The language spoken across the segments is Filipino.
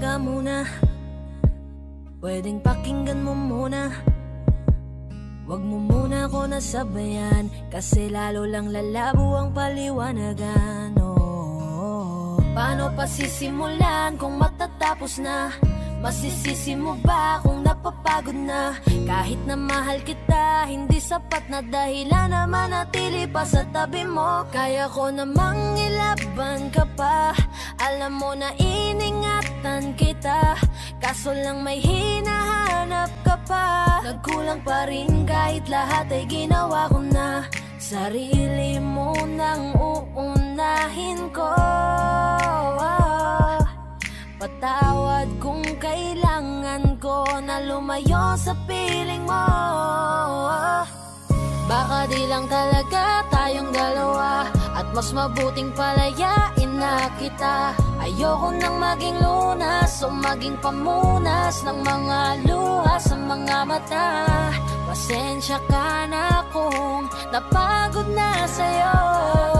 teka muna Pwedeng pakinggan mo muna Huwag mo muna ako nasabayan Kasi lalo lang lalabo ang paliwanagan oh. Paano pa sisimulan kung matatapos na? Masisisi mo ba kung napapagod na? Kahit na mahal kita, hindi sapat na dahilan na manatili pa sa tabi mo. Kaya ko namang ilaban ka pa. Alam mo na iningatan kita. Kaso lang may hinahanap ka pa. Nagkulang pa rin kahit lahat ay ginawa ko na. Sarili mo nang uunahin ko Patawad kung kailangan ko na lumayo sa piling mo. Baka di lang talaga tayong dalawa At mas mabuting palayain na kita. Ayoko nang maging lunas o maging pamunas Ng mga luha sa mga mata. Pasensya ka na kung napagod na sa'yo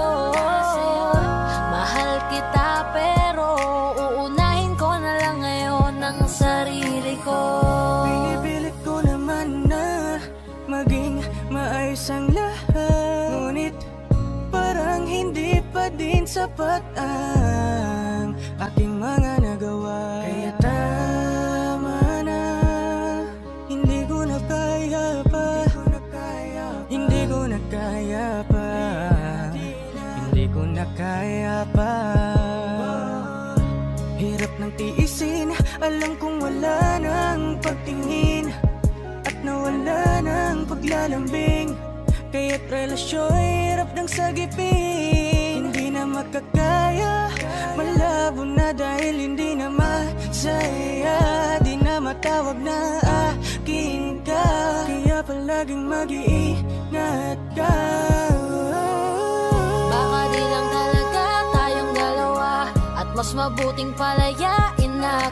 sapat ang aking mga nagawa. Kaya tama na, hindi ko na kaya pa. Hindi ko na kaya pa. Hindi ko na kaya pa. Hirap ng tiisin. Alam kong wala nang pagtingin. At nawala ng paglalambing. Kaya't relasyo'y hirap ng sagipin na makakaya. Malabo na dahil hindi na masaya. Di na matawag na akin ka. Kaya palaging mag-iingat ka. Baka di lang talaga tayong dalawa. At mas mabuting palayain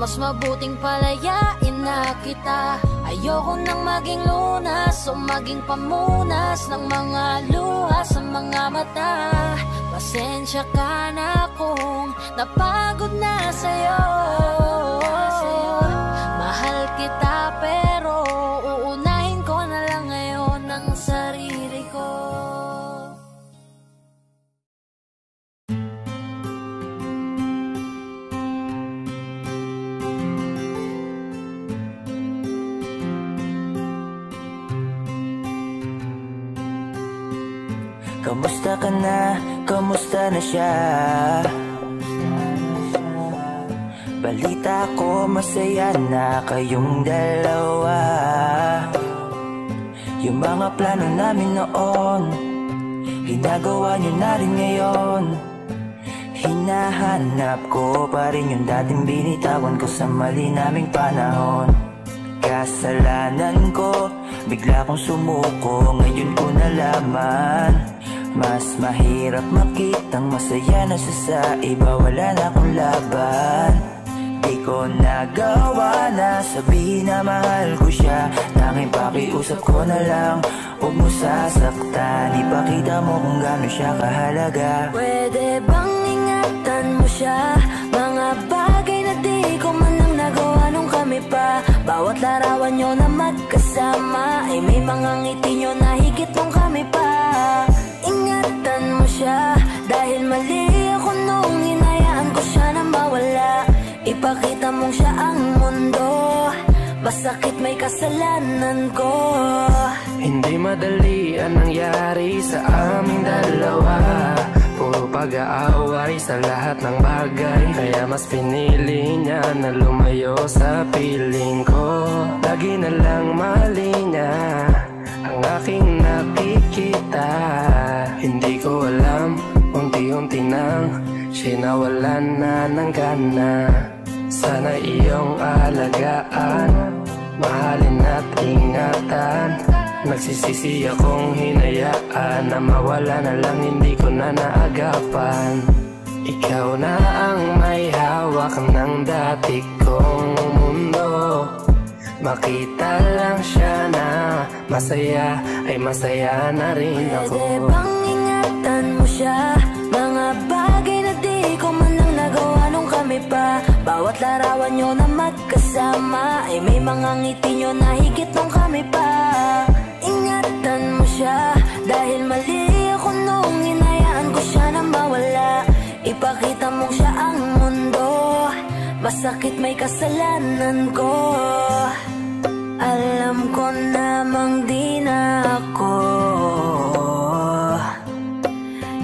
mas mabuting palayain na kita. Ayoko nang maging lunas o maging pamunas Ng mga luha sa mga mata. Pasensya ka na kung napagod na sa'yo Kamusta ka na? Kamusta na siya? Balita ko masaya na kayong dalawa Yung mga plano namin noon Ginagawa nyo na rin ngayon Hinahanap ko pa rin yung dating binitawan ko sa mali naming panahon Kasalanan ko, bigla kong sumuko Ngayon ko nalaman Mas mahirap makitang masaya na siya sa iba. Wala na akong laban. Di ko nagawa na sabihin na mahal ko siya. Tanging pakiusap ko na lang Huwag mo sasaktan. Ipakita mo kung gaano siya kahalaga. Pwede bang ingatan mo siya? Mga bagay na di ko man lang nagawa nung kami pa. Bawat larawan nyo na magkasama Ay may mga ngiti nyo na higit nung kami pa Ingatan mo siya Dahil mali ako nung hinayaan ko siya na mawala. Ipakita mong siya ang mundo Masakit may kasalanan ko. Hindi madali ang nangyari sa aming dalawa. Puro pag-aaway sa lahat ng bagay. Kaya mas pinili niya na lumayo sa piling ko. Lagi na lang mali niya aking nakikita. Hindi ko alam, unti-unti nang Sinawalan na ng gana. Sana iyong alagaan Mahalin at ingatan. Nagsisisi akong hinayaan Na mawala na lang hindi ko na naagapan. Ikaw na ang may hawak ng dati kong mundo Makita lang siya na masaya ay masaya na rin ako. Pwede bang ingatan mo siya? Mga bagay na di ko man lang nagawa nung kami pa. Bawat larawan nyo na magkasama Ay may mga ngiti nyo na higit nung kami pa. Ingatan mo siya Dahil mali ako nung hinayaan ko siya na mawala. Ipakita mong siya ang Masakit may kasalanan ko. Alam ko namang di na ako.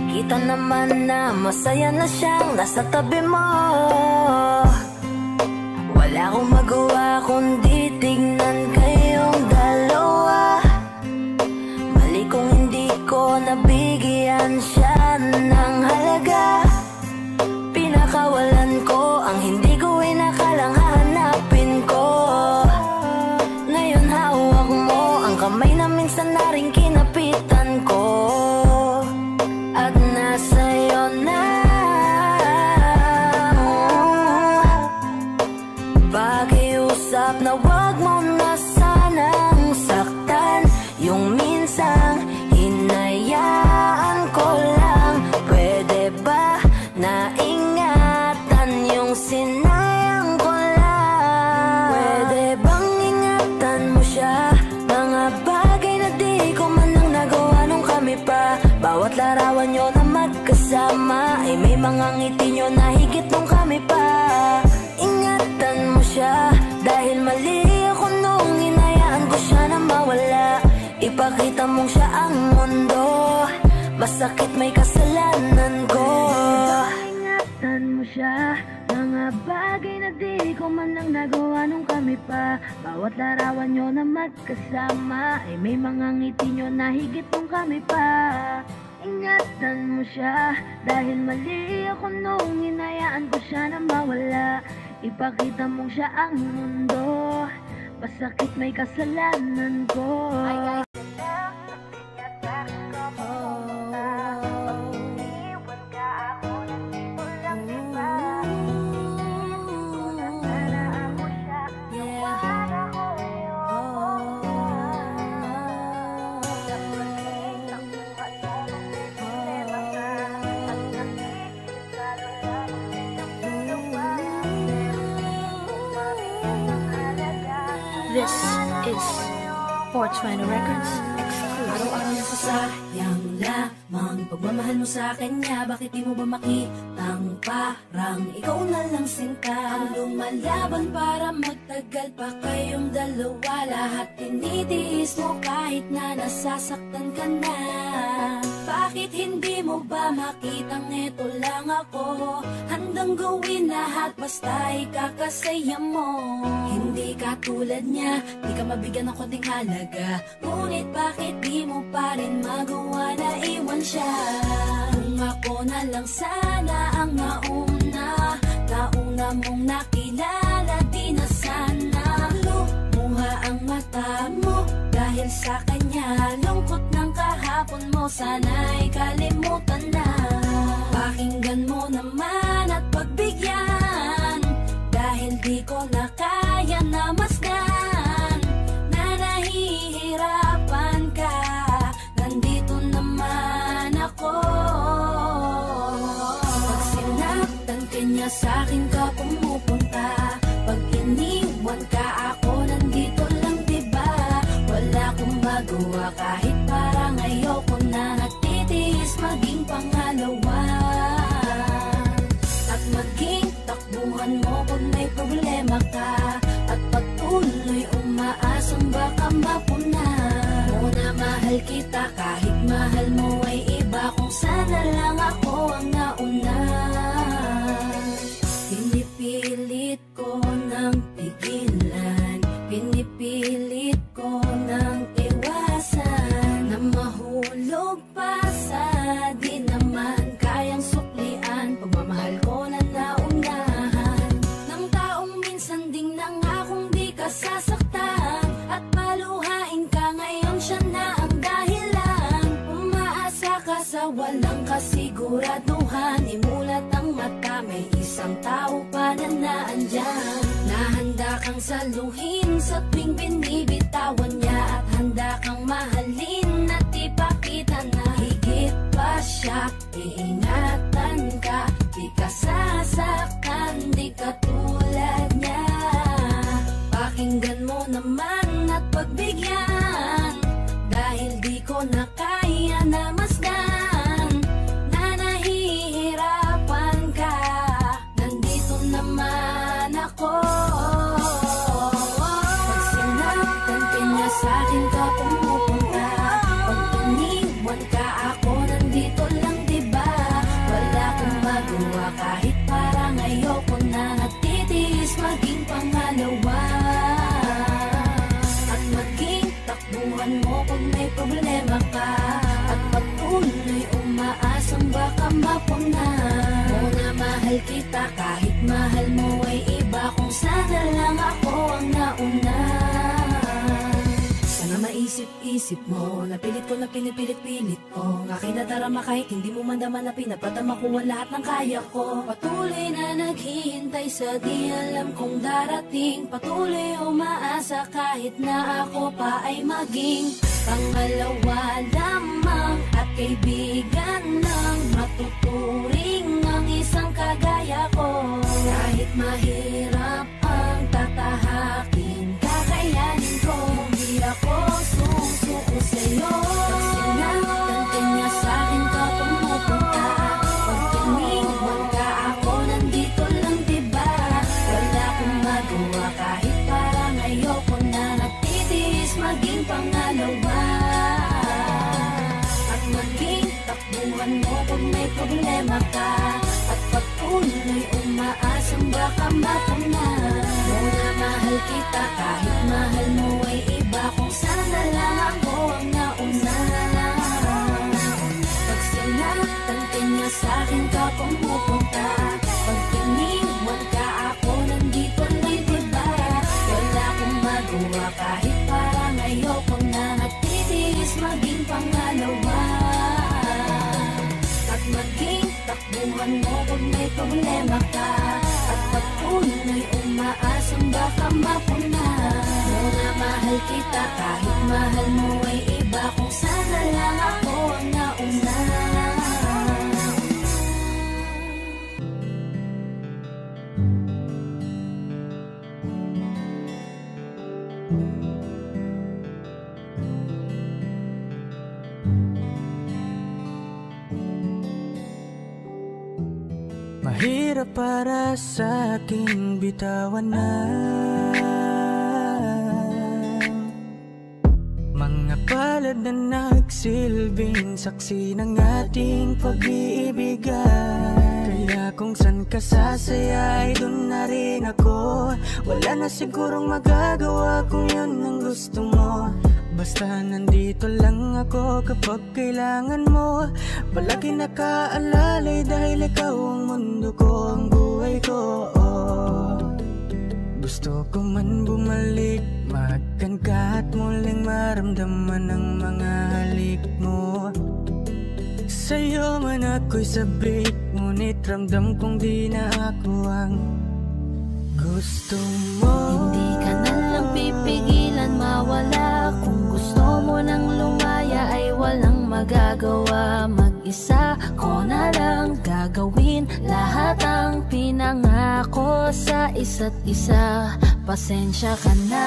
Kita naman na masaya na siyang nasa tabi mo. Wala akong magawa kundi Masakit may kasalanan ko? Ingatan mo siya. Mga bagay na di ko man lang nagawa nung kami pa. Bawat larawan nyo na magkasama Ay may mga ngiti nyo na higit nung kami pa. Ingatan mo siya. Dahil mali ako nung hinayaan ko siya na mawala. Ipakita mong siya ang mundo. Masakit may kasalanan ko. This Final Records. Exclusive. Araw-araw na sayang lamang Pagmamahal mo sa kanya Bakit di mo ba makitang parang? Ikaw na lang sinta. Ang lumalaban para magtagal pa kayong dalawa. Lahat tinitiis mo kahit na nasasaktan ka na Bakit hindi mo ba makitang eto lang ako? Handang gawin lahat basta ikakasaya mo. Hindi ka tulad niya Di ka mabigyan ng konting halaga. Ngunit bakit di mo pa rin magawa na iwan siya? Kung ako na lang sana ang nauna Nauna mong nakilala di na sana. Lumuha ang mata mo Dahil sa kanya Lungkot ng kahapon mo Sana'y kalimutan na. Pakinggan mo naman at pagbigyan. Dahil di ko na kaya na masdan sa'kin ka pumupunta. Pag iniwan ka ako nandito lang diba? Wala akong magawa kahit parang ayoko na. Nagtitiis maging pangalawa. At maging takbuhan mo pag may problema ka. At patuloy umaasang baka mapuna maisip-isip mo. Napilit ko na pinipilit-pilit ko Nga kinadarama kahit hindi mo mandama na pinapadama ko ang lahat ng kaya ko. Patuloy na naghihintay sa di alam kong darating. Patuloy umaasa kahit na ako pa ay maging Pangalawa lamang at kaibigan ng matuturing ang isang kagaya ko. Kahit mahirap ang tatahakin Kakayanin ko Problema ka. At patuloy umaasang baka mapuna Muna mahal kita kahit kahit parang ayoko na Nagtitiis maging pangalawa. At maging takbuhan mo pag may problema ka. At patuloy umaasang baka mapuna. Muna mahal kita kahit mahal mo ay iba Kung sana lang ako para sa aking bitawan na. Mga palad na nagsilbing saksi ng ating pag-iibigan Kaya kung san ka sasaya ay dun na rin ako. Wala na sigurong magagawa kung yun ang gusto mo Basta nandito lang ako kapag kailangan mo. Palagi nakaalalay dahil ikaw ang mundo ko, ang buhay ko. Gusto ko man bumalik, magkan ka at muling maramdaman ang mga halik mo. Sa'yo man ako'y sabik, ngunit ramdam kong di na ako ang gusto mo. Hindi ka na pipigilan mawala. Kung gusto mo nang lumaya ay walang magagawa. Mag-isa ko na lang gagawin Lahat ang pinangako sa isa't isa. Pasensya ka na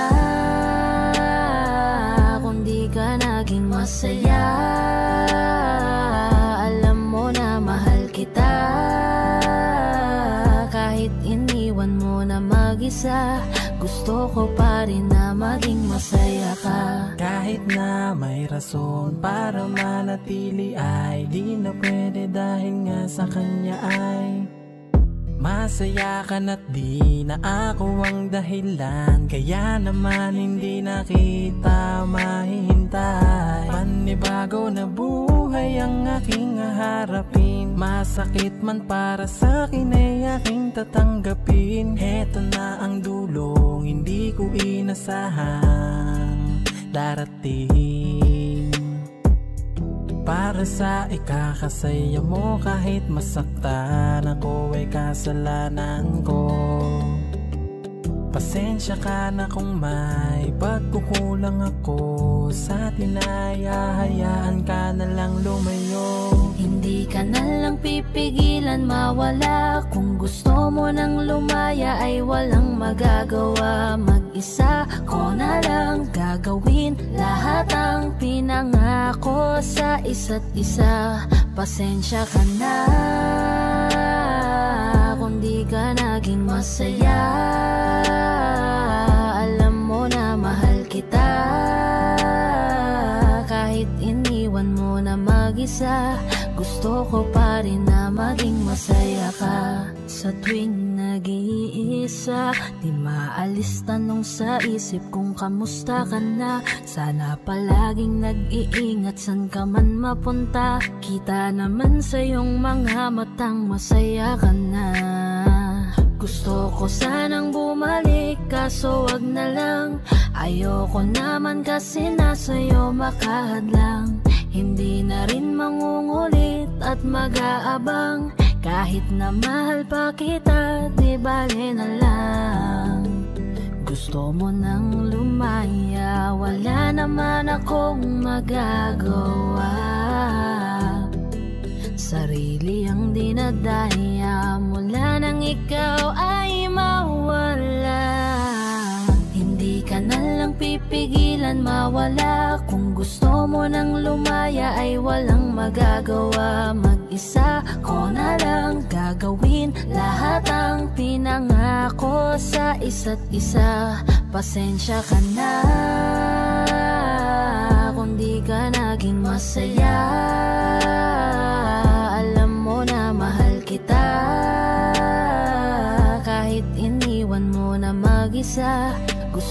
Kung di ka naging masaya. Alam mo na mahal kita. Kahit iniwan mo na mag-isa Gusto ko pa rin na maging masaya ka. Kahit na may rason para manatili ay Di na pwede dahil nga sa kanya ay Masaya ka na't di na ako ang dahilan. Kaya naman hindi na kita mahihintay. Panibago na buhay ang aking harapin Masakit man para sa akin ay aking tatanggapin. Heto na ang dulong hindi ko inasahang darating para sa ikakasaya mo kahit masaktan ako ay kasalanan ko. Pasensya ka na kung may pagkukulang ako. Sa tinayahayaan ka na lang lumayo Hindi ka na lang pipigilan mawala. Kung gusto mo nang lumaya ay walang magagawa. Mag-isa ko na lang gagawin Lahat ang pinangako sa isa't isa. Pasensya ka na Kung di ka naging masaya. Alam mo na mahal kita. Kahit iniwan mo na mag-isa Gusto ko pa rin na maging masaya ka. Sa tuwing nag-iisa Di maalis tanong sa isip kung kamusta ka na. Sana palaging nag-iingat san ka man mapunta. Kita naman sa iyong mga matang masaya ka na. Gusto ko sanang bumalik kaso wag na lang. Ayoko naman kasi nasa'yo makahadlang. Hindi na rin mangungulit at mag-aabang. Kahit na mahal pa kita, di bale na lang. Gusto mo nang lumaya, wala naman akong magagawa. Sarili ang dinadaya mula nang ikaw ay mawala pipigilan mawala. Kung gusto mo nang lumaya ay walang magagawa. Mag-isa ko na lang gagawin Lahat ang pinangako sa isa't isa. Pasensya ka na Kung di ka naging masaya. Alam mo na mahal kita. Kahit iniwan mo na mag-isa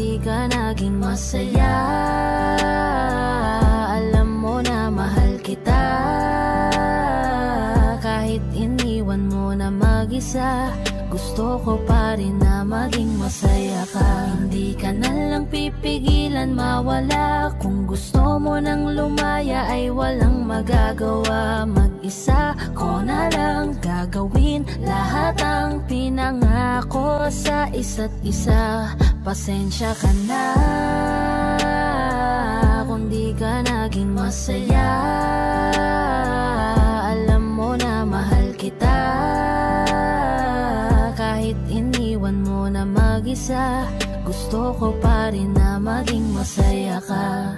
Kung di ka naging masaya. Alam mo na mahal kita. Kahit iniwan mo na mag-isa gusto ko pa rin na maging masaya ka. Hindi ka na lang pipigilan mawala. Kung gusto mo nang lumaya ay walang magagawa. Mag mag-isa ko na lang gagawin Lahat ang pinangako sa isa't isa. Pasensya ka na Kung di ka naging masaya. Alam mo na mahal kita mag-isa Gusto ko pa rin na maging masaya ka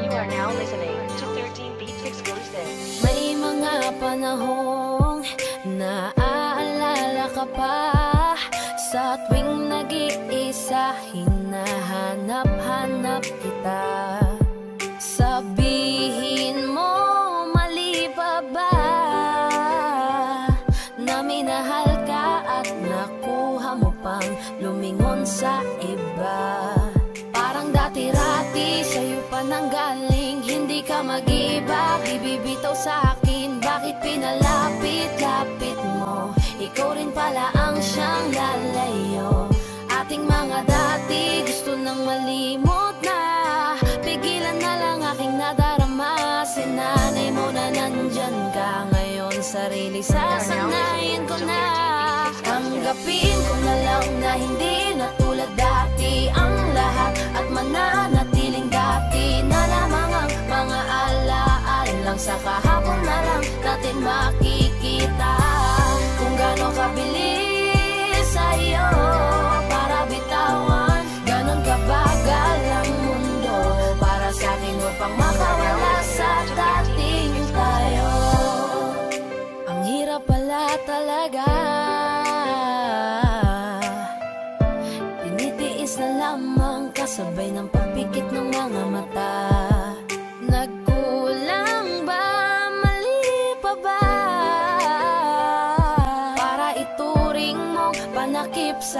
You are now listening to 13 Beats Exclusive. May mga naaalala ka pa. Sa tuwing nag-iisa, hinahanap-hanap kita. Sabihin mo, mali pa ba? Na minahal ka at nakuha mo pang lumingon sa iba. Parang dati-rati sa'yo pa nanggaling Hindi ka mag-iba, di bibitaw sa akin. Bakit pinalapit-lapit? Ikaw rin pala ang siyang lalayo. Ating mga dati gusto nang malimot na. Pigilan na lang aking nadarama. Sinanay mo na nandyan ka Ngayon. Sarili sasanayin ko na. Tanggapin ko na lang na hindi na tulad dati Ang lahat. At mananatiling dati Na lamang ang mga alaan lang. Sa kahapon na lang natin makikita Gaano kabilis sa'yo Para bitawan? Ganon kabagal ang mundo. Para sa akin upang makawala sa dating tayo. Ang hirap pala talaga. Tinitiis na lamang kasabay ng pagpikit ng mga mata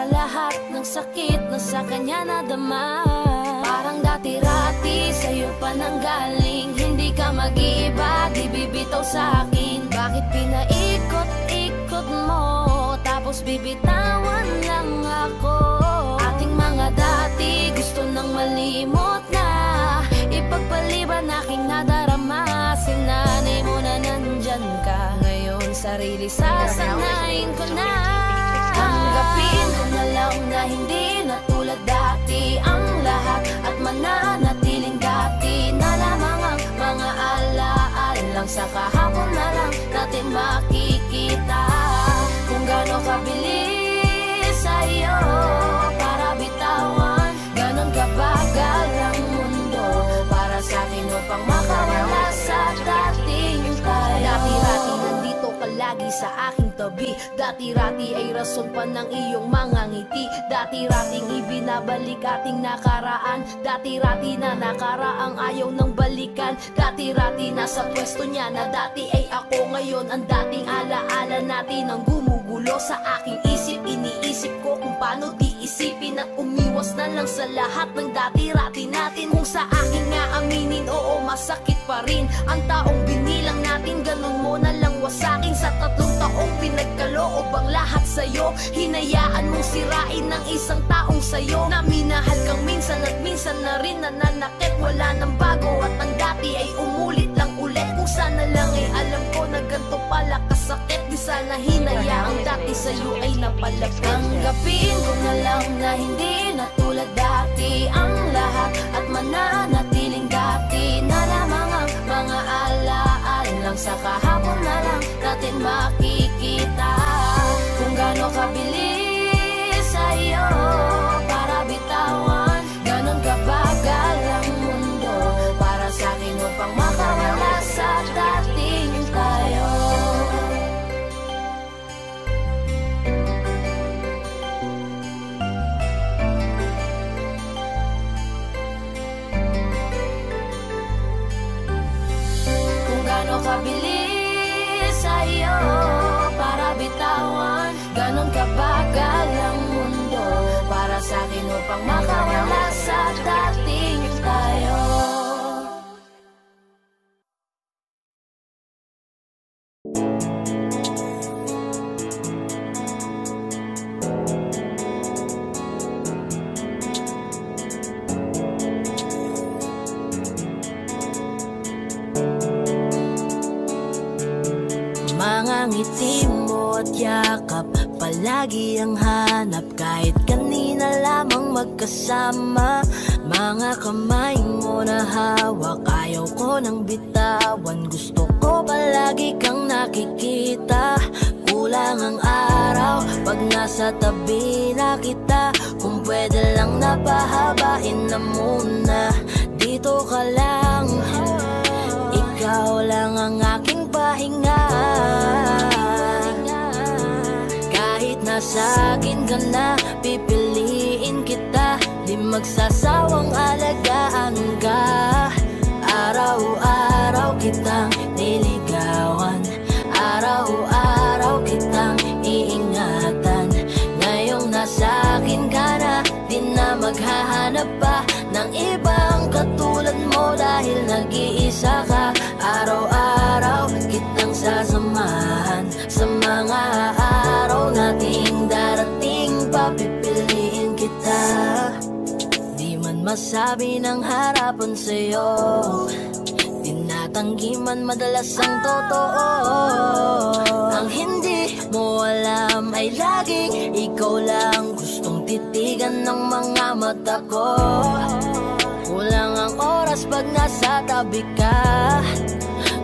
sa lahat ng sakit na sa kanya nadama. Parang dati-rati sa'yo pa nanggaling Hindi ka mag-iba, di bibitaw sa akin. Bakit pinaikot-ikot mo? Tapos bibitawan lang ako. Ating mga dati gusto nang malimot na. Ipagpaliban aking nadarama. Sinanay mo na nandyan ka. Ngayon sarili sasanayin ko na Tanggapin na lang na hindi na tulad dati Ang lahat at mananatiling dati Na lamang ang mga alaan lang. Sa kahapon na lang natin makikita Kung gaano kabilis sa'yo Para bitawan. Ganon kabagal ang mundo Para sa akin upang makawala sa dating tayo. Dati-rati nandito ka lagi sa aking tabi Dati-rati ay rason pa ng iyong mga ngiti. Dati-rating ibinabalik ating nakaraan. Dati-rati na nakaraang ayaw ng balikan. Dati-rati nasa pwesto niya na dati ay ako. Ngayon ang dating alaala natin ang gumugulo sa aking isip. Iniisip ko kung paano di isipin at umiwas na lang sa lahat ng dati-rati natin. Kung sa akin nga aminin, oo masakit pa rin. Ang taong binilang natin, ganun mo na lang wasakin. Sa tatlong taong pinagkaloob ang lahat sa'yo Hinayaan mong sirain ng isang taong sa'yo. Na minahal kang minsan at minsan na rin nananakit. Wala nang bago at ang dati ay umulit lang ulit. Kung sana lang ay alam ko na ganito pala kasakit Di sana hinayaang dati sa'yo ay napalapit Tanggapin ko na hindi na tulad dati Ang lahat at mananatiling dati Na lamang ang mga alaan lang Sa kahapon na lang natin makikita bitawan. Ganon kabagal ang mundo Para sa akin upang makawala sa dating tama. Mga kamay mo na hawak Ayaw ko nang bitawan. Gusto ko palagi kang nakikita. Kulang ang araw Pag nasa tabi na kita. Kung pwede lang napahabain na muna Dito ka lang. Ikaw lang ang aking pahinga. Kahit nasakin ka na Masabi ng harapan sa'yo. Tinatanggi man madalas ang totoo. Ang hindi mo alam ay laging Ikaw lang gustong titigan ng mga mata ko. Kulang ang oras pag nasa tabi ka.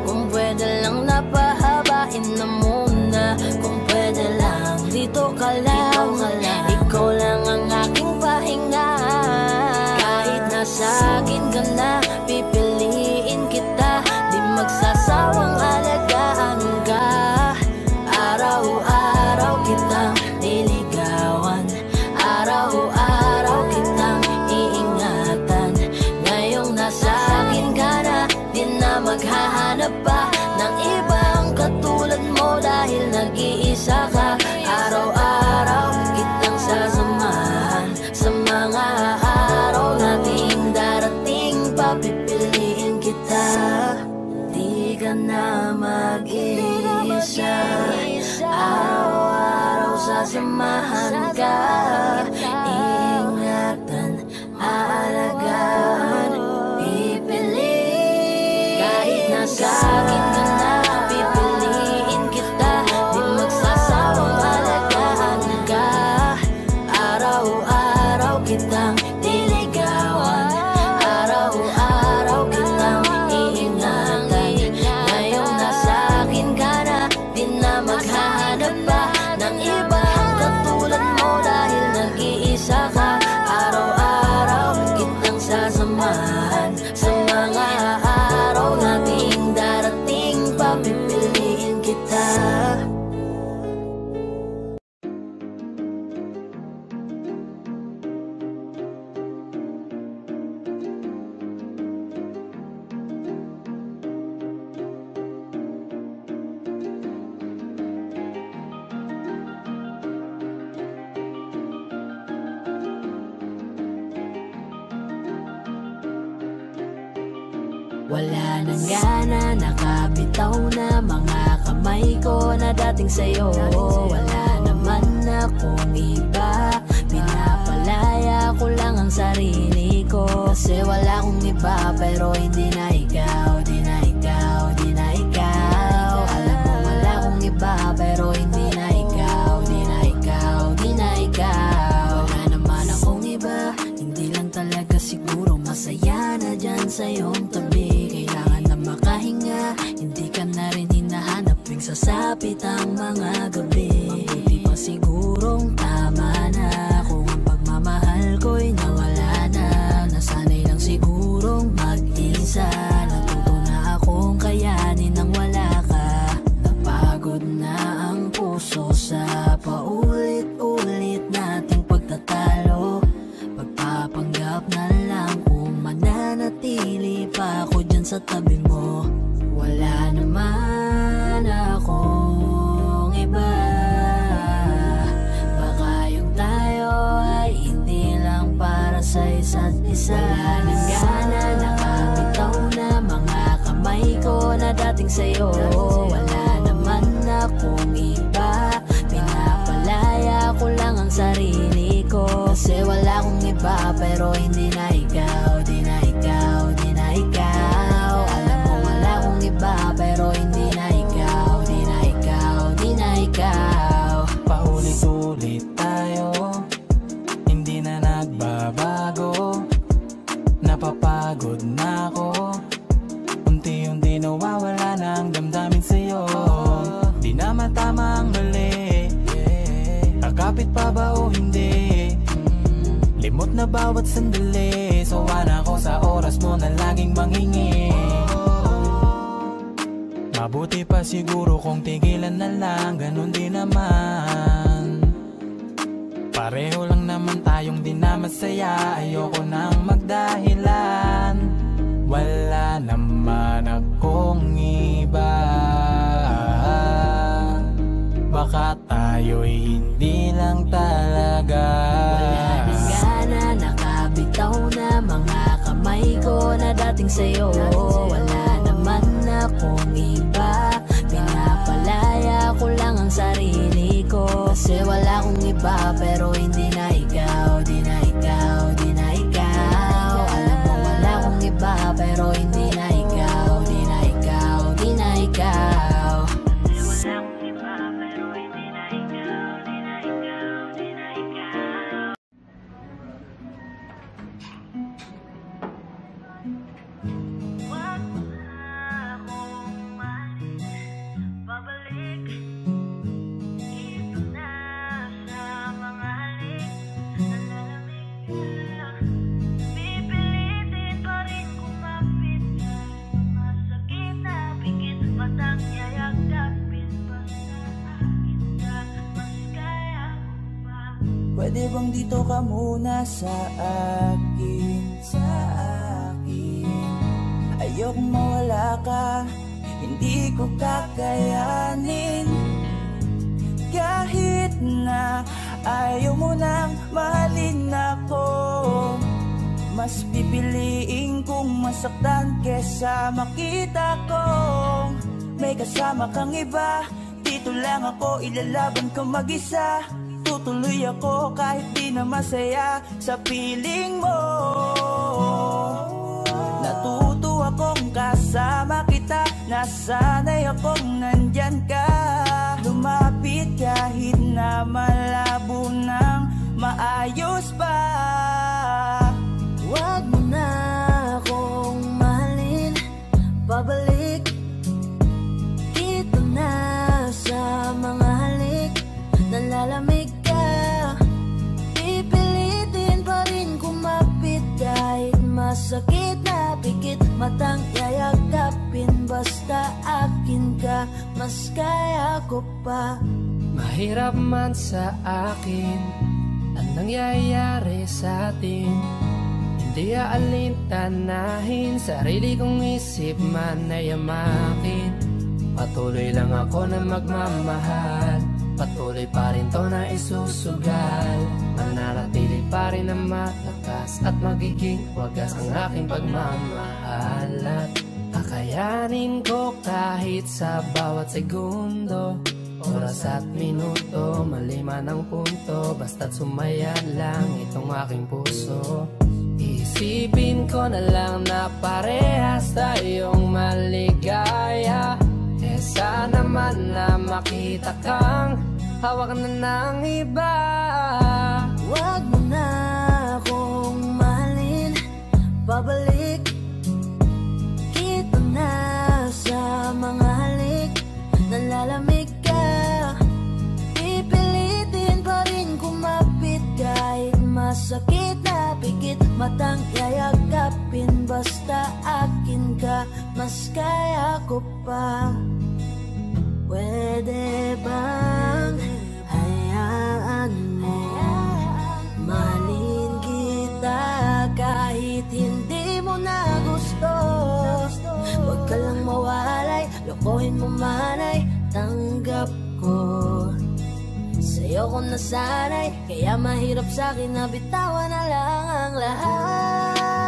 Kung pwede lang napahabain na muna. Kung pwede lang. Dito ka lang. Ikaw lang ang aking pahinga. Sa akin ka na pipila sa mahanga dating sa'yo. Wala naman akong iba. Pinapalaya ko lang ang sarili ko. Kasi wala akong iba pero hindi na yours. Siguro kung tigilan na lang Ganon din naman. Pareho lang naman tayong di na masaya Ayoko nang magdahilan. Wala naman akong iba. Baka tayo'y hindi lang talaga. Wala na gana, nakabitaw na mga kamay ko na dating sa'yo. Wala naman akong iba sarili ko. Kasi wala akong iba pero hindi na Pwede bang dito ka muna sa akin, sa akin. Ayokong mawala ka, hindi ko kakayanin. Kahit na ayaw mo nang mahalin ako Mas pipiliin kong masaktan kesa makita kong May kasama kang iba Dito lang ako, ilalaban ko mag-isa Tutuloy ako kahit di na masaya sa piling mo. Natuto akong kasama kita Nasanay akong nandyan ka. Lumapit kahit na kaya ko pa. Mahirap man sa akin Ang nangyayari sa atin. Hindi aalintanahin Sarili kong isip man ay amakin. Patuloy lang ako na magmamahal. Patuloy pa rin to na isusugal. Mananatili pa rin na malakas At magiging wagas ang aking pagmamahal. At kakayanin ko kahit sa bawat segundo. Oras at minuto, malima ng punto. Basta't sumaya lang itong aking puso. Isipin ko na lang na parehas tayong maligaya. Eh sana man na makita kang hawak na ng iba. Huwag mo na akong mahalin. Babalik Nalalamig ka. Pipilitin pa rin kumapit Kahit masakit na pikit. Matang yayagapin Basta akin ka Mas kaya ko pa. Pwede bang Sa'yo ko nasanay, kaya mahirap sa'kin na bitawan na lang ang lahat.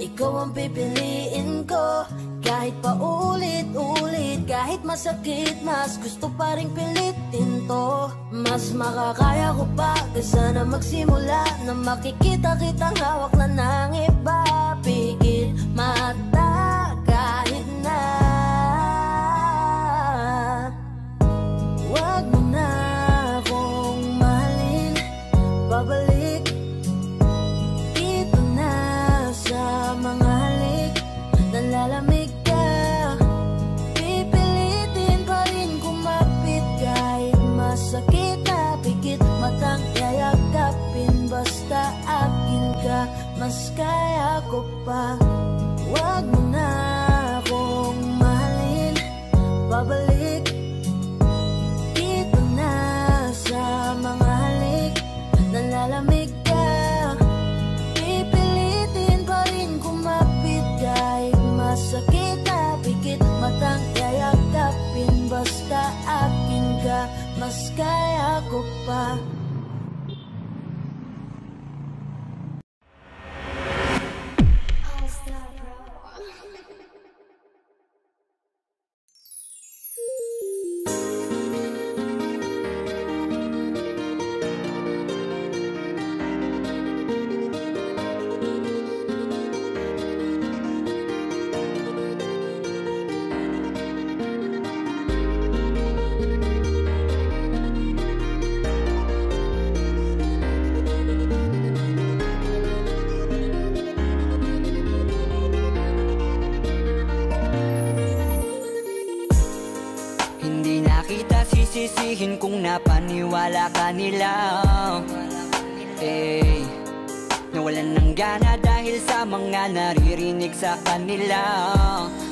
Ikaw ang pipiliin ko. Kahit pa ulit-ulit Kahit masakit Mas gusto pa rin pilitin to. Mas makakaya ko pa Kesa na magsimula Na makikita kitang hawak na ng iba. Pigil mata napaniwala ka nila Eh, nawalan ng gana dahil sa mga naririnig sa kanila.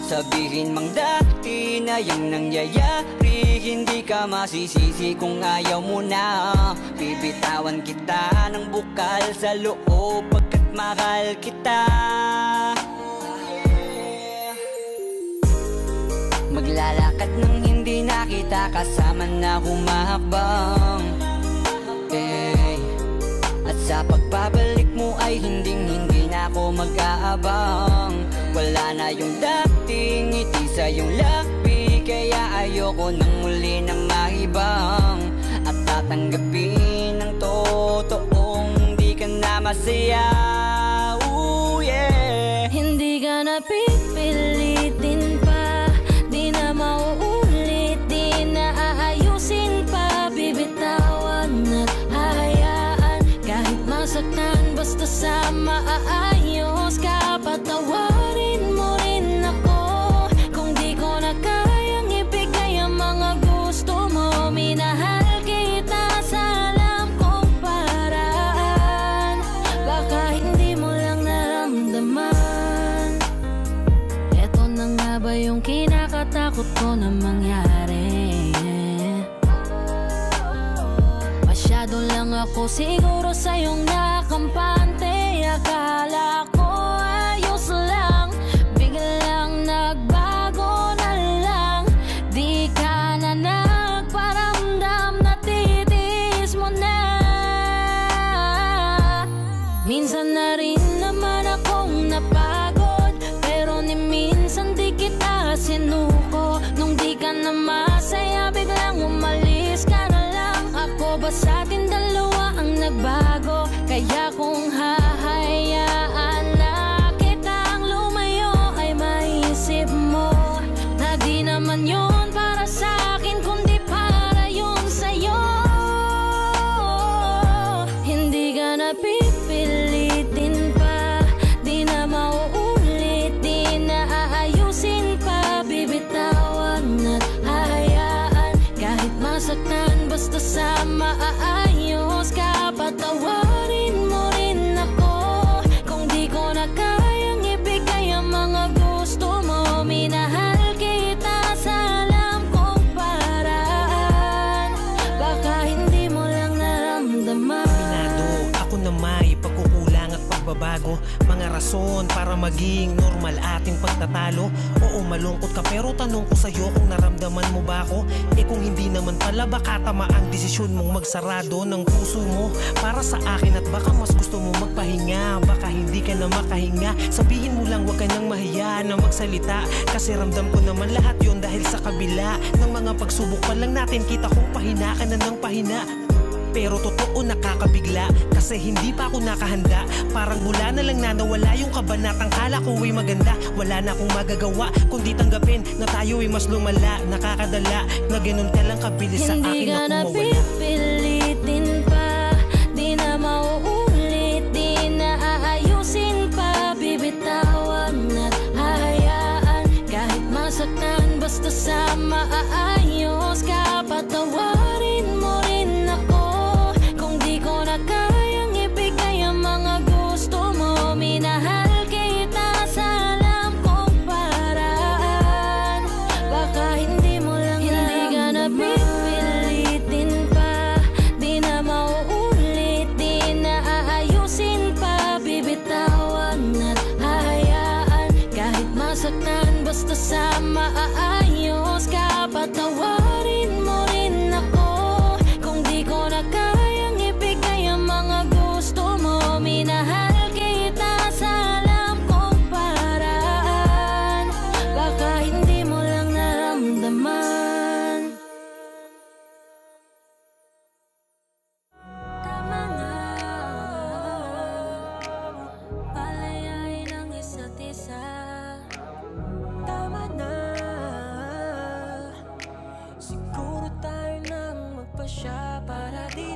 Sabihin mang dati na yung nangyayari Hindi ka masisisi kung ayaw mo na. Bibitawan kita ng bukal sa loob Pagkat mahal kita nakita kasama na humahakbang hey. At sa pagbabalik mo ay hinding hindi na ako mag-aabang. Wala na yung dating ngiti sa iyong labi Kaya ayoko nang muli na mahibang At tatanggapin ng totoong di ka na masaya Maayos ka Patawarin mo rin ako. Kung di ko na kayang ibigay Ang mga gusto mo Minahal kita sa alam kong paraan. Baka hindi mo lang naramdaman. Eto na nga ba yung kinakatakot ko na mangyari? Masyado lang ako siguro sa iyong rason para maging normal ating pagtatalo? Oo malungkot ka pero tanong ko sa'yo kung naramdaman mo ba ako? Eh kung hindi naman pala baka tama ang desisyon mong magsarado ng puso mo Para sa akin at baka mas gusto mo magpahinga. Baka hindi ka na makahinga. Sabihin mo lang wag ka nang mahiya na magsalita. Kasi ramdam ko naman lahat yon dahil sa kabila Ng mga pagsubok pa lang natin. Kita kong pahina ka na ng pahina pero totoo nakakabigla Kasi hindi pa ako nakahanda. Parang mula na lang na nawala yung kabanatang kala ko ay maganda. Wala na akong magagawa Kundi tanggapin na tayo ay mas lumala Nakakadala. Na ganun ka lang kabilis sa Hindi akin ka na pipilitin pa Di na mauulit Di na aayusin pa. Bibitawan at hahayaan Kahit masaktan Basta sa maayos nang magpasya Para di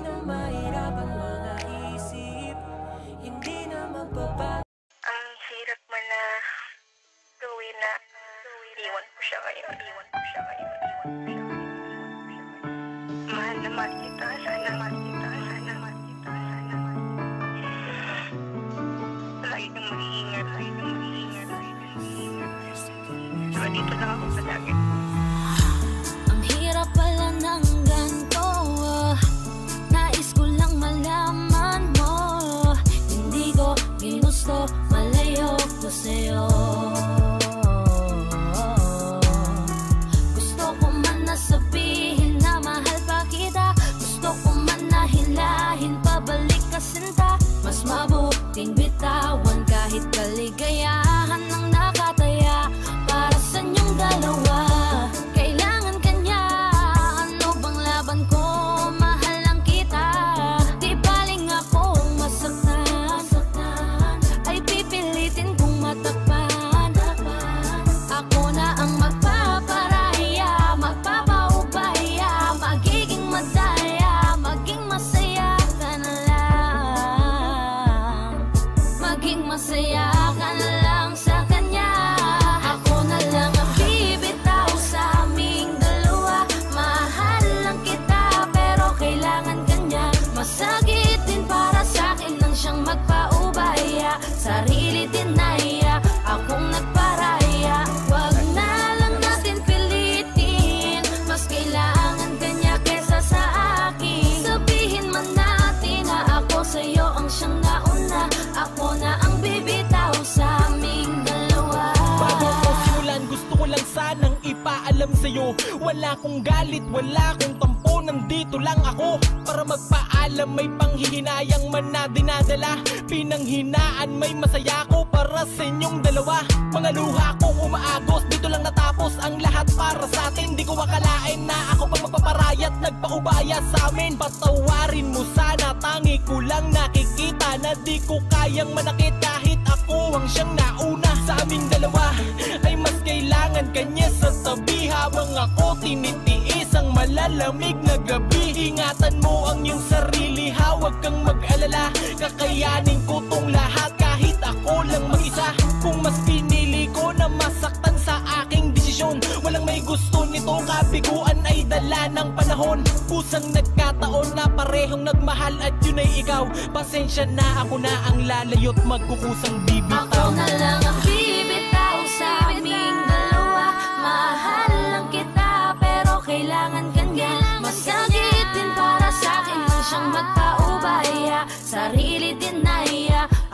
sa'yo. Wala kong galit, wala kong tampo Nandito lang ako para magpaalam. May panghihinayang man na dinadala. Pinanghinaan, may masaya ko para sa inyong dalawa. Mga luha kong umaagos, dito lang natapos Ang lahat para sa atin, di ko akalain na Ako pa magpaparayat, nagpaubaya sa amin. Patawarin mo sana, tangi ko lang nakikita Na di ko kayang manakit. Kahit ako ang siyang nauna Sa aming dalawa ay mas kailangan kanya sa tabi. Habang ako tinitiis ang malalamig na gabi. Ingatan mo ang iyong sarili ha, huwag kang mag-alala. Kakayanin ko tong lahat kahit ako lang mag-isa Kung mas pinili ko na masaktan sa aking desisyon Walang may gusto nito, kabiguan ay dala ng panahon. Kusang nagkataon na parehong nagmahal at yun ay ikaw. Pasensya na ako na ang lalayo't magkukusang bibitaw. Ako na lang ang bibitaw sa aming dalawa. Mahal lang kita pero kailangan kanya Masagit din para sa akin nang siyang magpaubaya Sarili din naiya,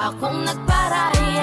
akong nagparaya